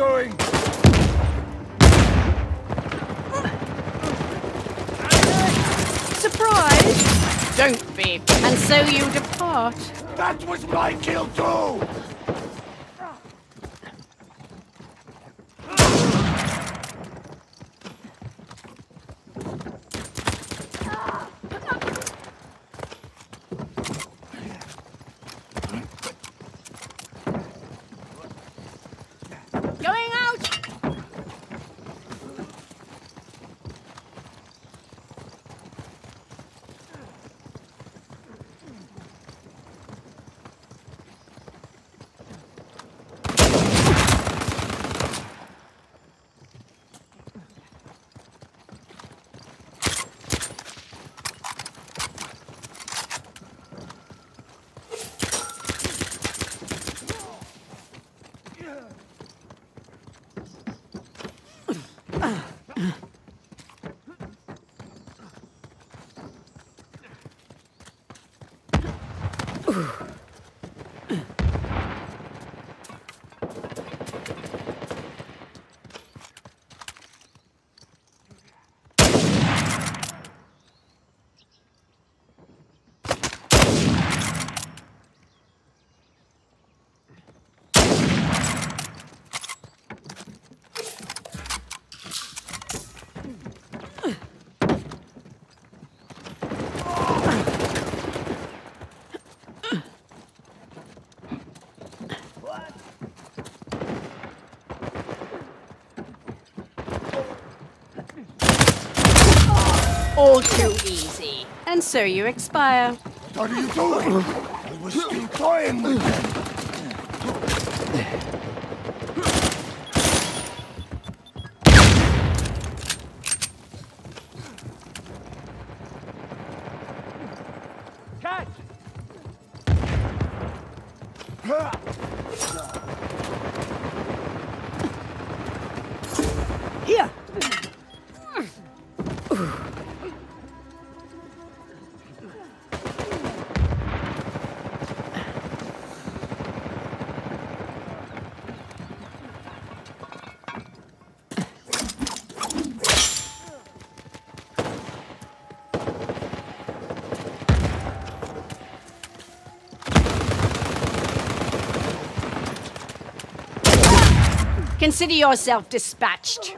going! Surprise! Don't be. And so you depart. That was my kill too! Ooh. All too easy. And so you expire. What are you doing? I was still toying with them. Consider yourself dispatched.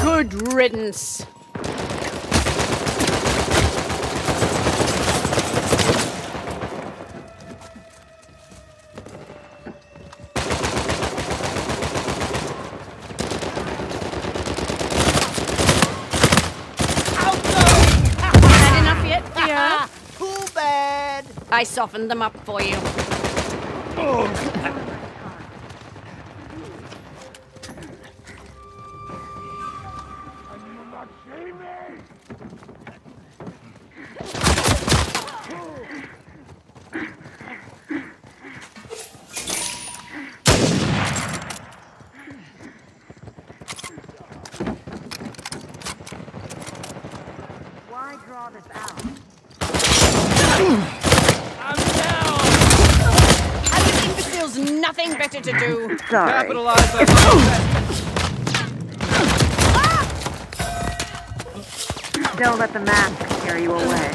Good riddance. Had enough yet, dear? Too bad! I softened them up for you. nothing better to do. Sorry. Capitalize on Don't let the mask carry you away.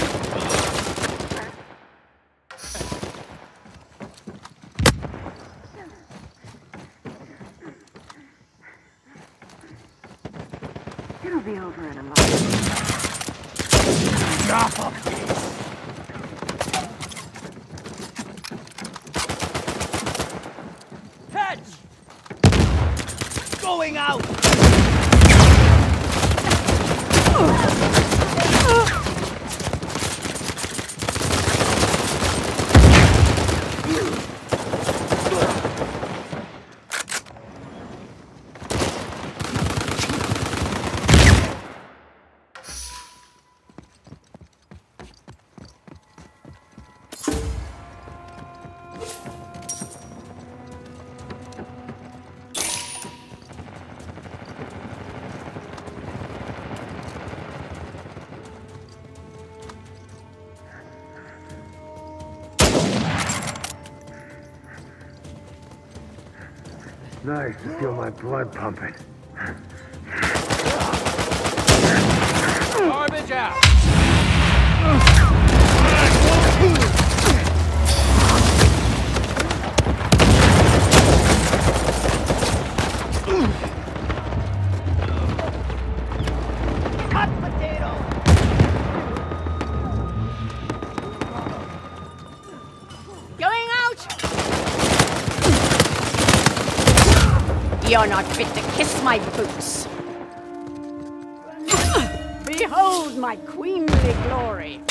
It'll be over in a moment. Of this! Catch! Going out! nice to feel my blood pumping. Garbage out! You're not fit to kiss my boots. Behold my queenly glory.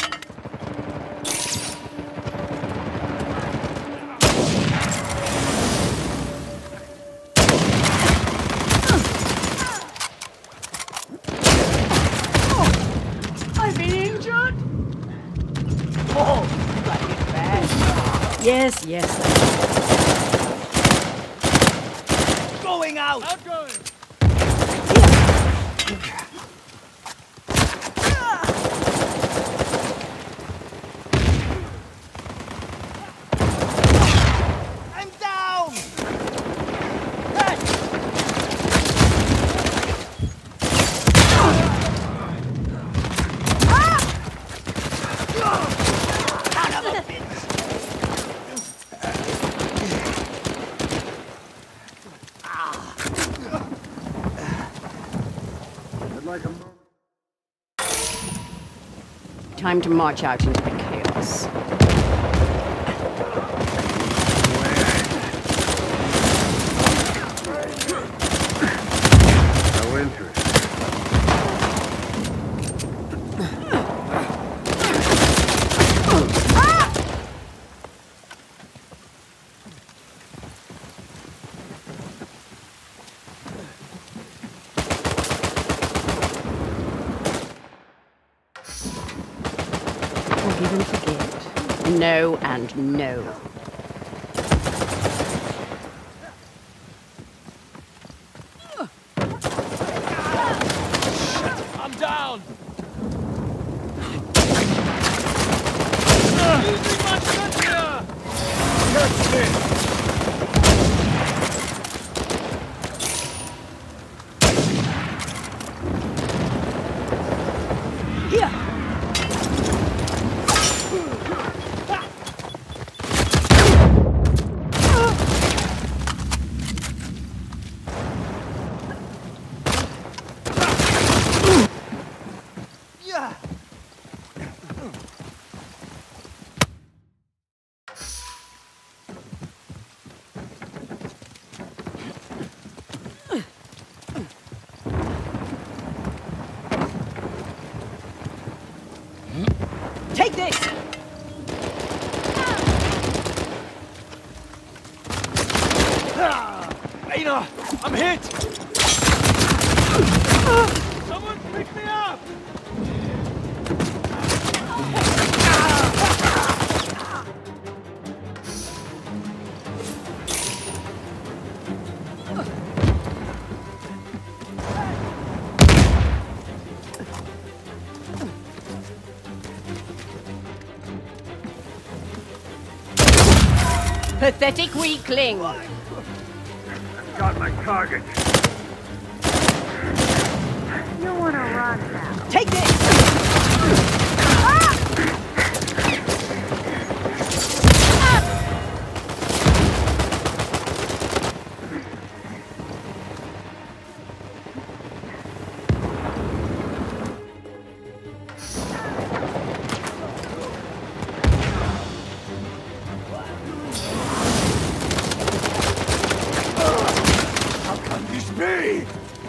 I've been injured. Oh, like it bad. Yes, yes. Going out. Time to march out into the chaos. Forgive and forget. No and no. I'm down. Losing my stamina. Catch this! Here! Yeah. Take this! Aina, I'm. Someone pick me up. Pathetic weakling! Got my target. You want to run now. Take this!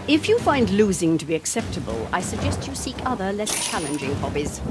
If you find losing to be acceptable, I suggest you seek other, less challenging hobbies.